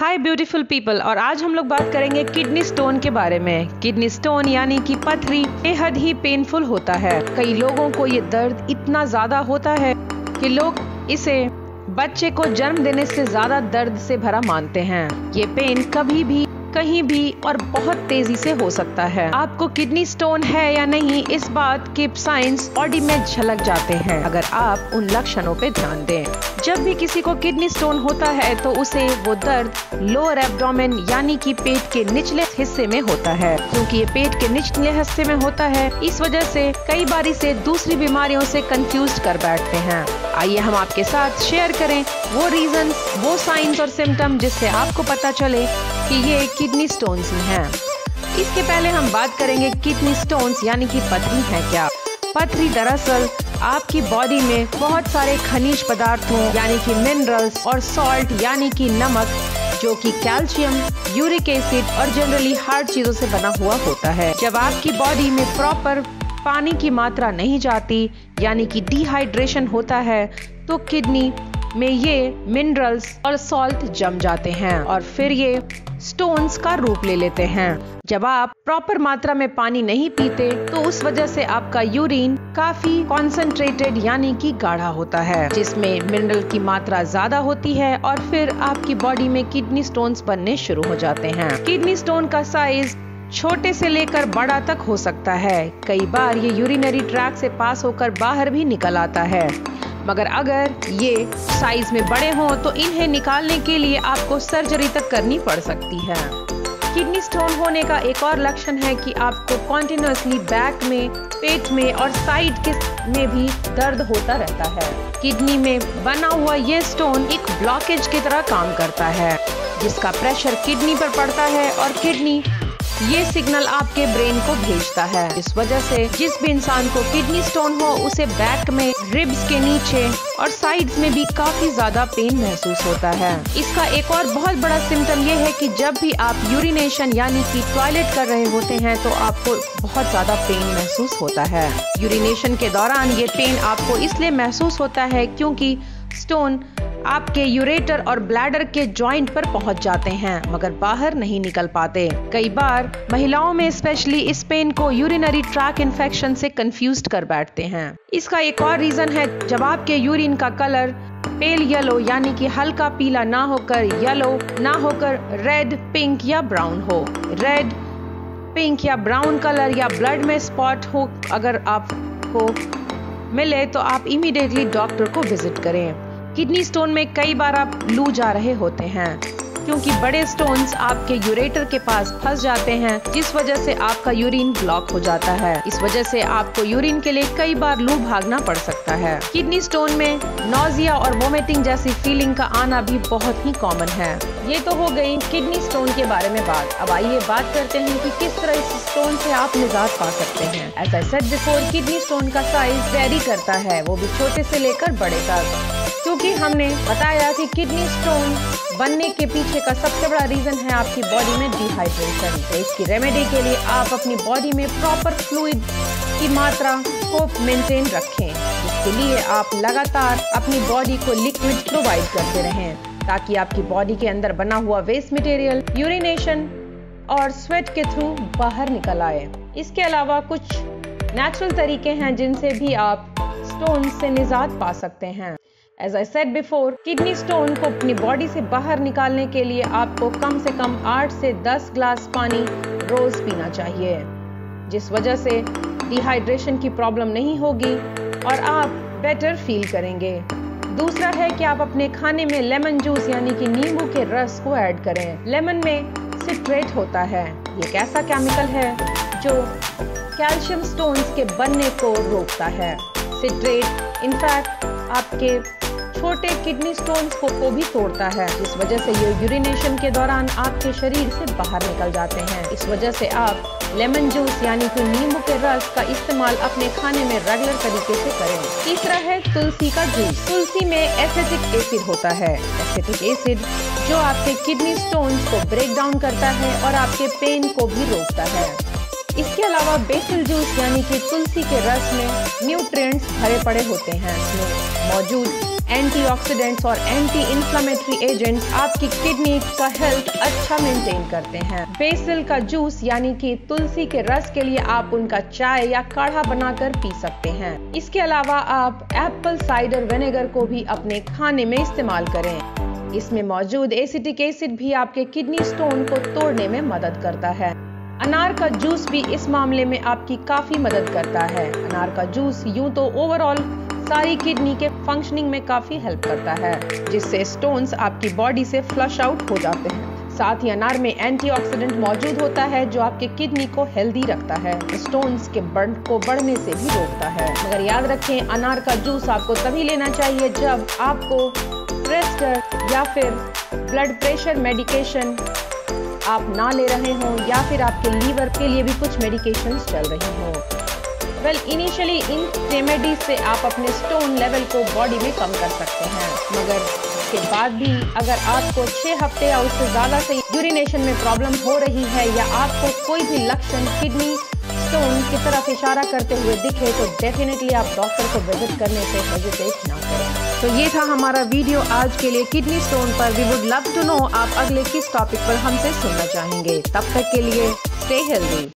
हाय beautiful people और आज हम लोग बात करेंगे किडनी स्टोन के बारे में। किडनी स्टोन यानी कि पथरी, बेहद ही पेनफुल होता है। कई लोगों को ये दर्द इतना ज़्यादा होता है कि लोग इसे बच्चे को जन्म देने से ज़्यादा दर्द से भरा मानते हैं। ये पेन कभी भी कहीं भी और बहुत तेज़ी से हो सकता है। आपको किडनी स्टोन है या नहीं, इस बात के साइंस बॉडी में झलक जाते हैं। अगर आप उन लक्षणों पे ध्यान दें। जब भी किसी को किडनी स्टोन होता है तो उसे वो दर्द लोअर एब्डोमेन यानी कि पेट के निचले हिस्से में होता है। क्योंकि ये पेट के निचले हिस्से में होता है, इस वजह से कई बार इसे दूसरी बीमारियों से कंफ्यूज कर बैठते हैं। आइए हम आपके साथ शेयर करें वो रीजन वो साइंस और सिम्टम जिससे आपको पता चले कि ये किडनी स्टोन्स ही हैं। इसके पहले हम बात करेंगे किडनी स्टोन्स यानी कि पथरी है क्या पथरी दरअसल आपकी बॉडी में बहुत सारे खनिज पदार्थों, यानी कि मिनरल्स और सॉल्ट यानी कि नमक, जो कि कैल्शियम यूरिक एसिड और जनरली हार्ड चीज़ों से बना हुआ होता है जब आपकी बॉडी में प्रॉपर पानी की मात्रा नहीं जाती, यानी कि डिहाइड्रेशन होता है तो किडनी में ये मिनरल्स और सॉल्ट जम जाते हैं और फिर ये स्टोन्स का रूप ले लेते हैं। जब आप प्रॉपर मात्रा में पानी नहीं पीते तो उस वजह से आपका यूरिन काफ़ी कॉन्सेंट्रेटेड यानी कि गाढ़ा होता है, जिसमें मिनरल की मात्रा ज़्यादा होती है और फिर आपकी बॉडी में किडनी स्टोन्स बनने शुरू हो जाते हैं। किडनी स्टोन का साइज़ छोटे से लेकर बड़ा तक हो सकता है। कई बार ये यूरिनरी ट्रैक से पास होकर बाहर भी निकल आता है। मगर अगर ये साइज़ में बड़े हों तो इन्हें निकालने के लिए आपको सर्जरी तक करनी पड़ सकती है। किडनी स्टोन होने का एक और लक्षण है कि आपको कॉन्टिन्यूसली बैक में, पेट में और साइड के में भी दर्द होता रहता है। किडनी में बना हुआ ये स्टोन एक ब्लॉकेज की तरह काम करता है, जिसका प्रेशर किडनी पर पड़ता है और किडनी ये सिग्नल आपके ब्रेन को भेजता है। इस वजह से जिस भी इंसान को किडनी स्टोन हो, उसे बैक में, रिब्स के नीचे और साइड्स में भी काफ़ी ज़्यादा पेन महसूस होता है। इसका एक और बहुत बड़ा सिम्टम ये है कि जब भी आप यूरिनेशन यानी कि टॉयलेट कर रहे होते हैं तो आपको बहुत ज़्यादा पेन महसूस होता है। यूरिनेशन के दौरान ये पेन आपको इसलिए महसूस होता है क्योंकि स्टोन आपके यूरेटर और ब्लैडर के जॉइंट पर पहुँच जाते हैं, मगर बाहर नहीं निकल पाते। कई बार, महिलाओं में स्पेशली इस पेन को यूरिनरी ट्रैक इन्फेक्शन से कंफ्यूज कर बैठते हैं। इसका एक और रीजन है, जब आपके यूरिन का कलर पेल येलो यानी कि हल्का पीला ना होकर येलो ना होकर रेड पिंक या ब्राउन हो। रेड पिंक या ब्राउन कलर या ब्लड में स्पॉट हो, अगर आपको मिले तो आप इमीडिएटली डॉक्टर को विज़िट करें। किडनी स्टोन में कई बार आप लू जा रहे होते हैं। क्योंकि बड़े स्टोन्स आपके यूरेटर के पास फंस जाते हैं, जिस वजह से आपका यूरिन ब्लॉक हो जाता है। इस वजह से आपको यूरिन के लिए कई बार लू भागना पड़ सकता है। किडनी स्टोन में नोजिया और वोमिटिंग जैसी फीलिंग का आना भी बहुत ही कॉमन है। ये तो हो गई किडनी स्टोन के बारे में बात। अब आइए बात करते हैं कि किस तरह इस स्टोन से आप निजात पा सकते हैं। ऐसा सेट बिफोर किडनी स्टोन का साइज़ वेरी करता है। वो भी छोटे से लेकर बड़े तक। क्योंकि हमने बताया कि किडनी स्टोन बनने के पीछे का सबसे बड़ा रीजन है आपकी बॉडी में डिहाइड्रेशन तो इसकी रेमेडी के लिए आप अपनी बॉडी में प्रॉपर फ्लूइड की मात्रा को मेंटेन रखें। इसके लिए आप लगातार अपनी बॉडी को लिक्विड प्रोवाइड करते रहें, ताकि आपकी बॉडी के अंदर बना हुआ वेस्ट मटेरियल यूरिनेशन और स्वेट के थ्रू बाहर निकल आए। इसके अलावा कुछ नेचुरल तरीके हैं जिनसे भी आप स्टोन से निजात पा सकते हैं। As I said before kidney stone को अपनी बॉडी से बाहर निकालने के लिए आपको कम से कम 8 से 10 ग्लास पानी रोज पीना चाहिए। जिस वजह से डिहाइड्रेशन की प्रॉब्लम नहीं होगी और आप बेटर फील करेंगे। दूसरा है कि आप अपने खाने में लेमन जूस यानी कि नींबू के रस को ऐड करें। लेमन में सिट्रेट होता है। ये एक ऐसा केमिकल है जो कैल्शियम स्टोन्स के बनने को रोकता है। सिट्रेट इनफैक्ट आपके छोटे किडनी स्टोन्स को, को भी तोड़ता है। जिस वजह से ये यूरिनेशन के दौरान आपके शरीर से बाहर निकल जाते हैं। इस वजह से आप लेमन जूस यानी कि नींबू के रस का इस्तेमाल अपने खाने में रेगुलर तरीके से करें। तीसरा है तुलसी का जूस। तुलसी में एसिटिक एसिड होता है। एसिटिक एसिड जो आपके किडनी स्टोन्स को ब्रेक डाउन करता है और आपके पेन को भी रोकता है। इसके अलावा बेसिल जूस यानी कि तुलसी के रस में न्यूट्रिएंट्स भरे पड़े होते हैं। इसमें मौजूद एंटीऑक्सीडेंट्स और एंटी इंफ्लेमेटरी एजेंट्स आपकी किडनी का हेल्थ अच्छा मेंटेन करते हैं। बेसिल का जूस, यानी कि तुलसी के रस के लिए आप उनका चाय या काढ़ा बनाकर पी सकते हैं। इसके अलावा आप एप्पल साइडर विनेगर को भी अपने खाने में इस्तेमाल करें। इसमें मौजूद एसिटिक एसिड भी आपके किडनी स्टोन को तोड़ने में मदद करता है। अनार का जूस भी इस मामले में आपकी काफ़ी मदद करता है। अनार का जूस यूँ तो ओवरऑल सारी किडनी के फंक्शनिंग में काफ़ी हेल्प करता है, जिससे स्टोन्स आपकी बॉडी से फ्लश आउट हो जाते हैं। साथ ही अनार में एंटीऑक्सीडेंट मौजूद होता है, जो आपके किडनी को हेल्दी रखता है। स्टोन्स के बर्न को बढ़ने से भी रोकता है। मगर याद रखें, अनार का जूस आपको तभी लेना चाहिए जब आपको प्रेस्टर या फिर ब्लड प्रेशर मेडिकेशन आप ना ले रहे हों, या फिर आपके लीवर के लिए भी कुछ मेडिकेशन चल रही हों। वेल इनिशियली इन रेमेडीज से आप अपने स्टोन लेवल को बॉडी में कम कर सकते हैं। मगर के बाद भी अगर आपको छः हफ़्ते या उससे ज़्यादा से यूरिनेशन में प्रॉब्लम हो रही है या आपको कोई भी लक्षण किडनी स्टोन की तरफ़ इशारा करते हुए दिखे तो डेफिनेटली आप डॉक्टर को विज़िट करने से हेजिटेट ना करें। तो ये था हमारा वीडियो आज के लिए। किडनी स्टोन पर we would love to know आप अगले किस टॉपिक पर हमसे सुनना चाहेंगे। तब तक के लिए स्टे हेल्दी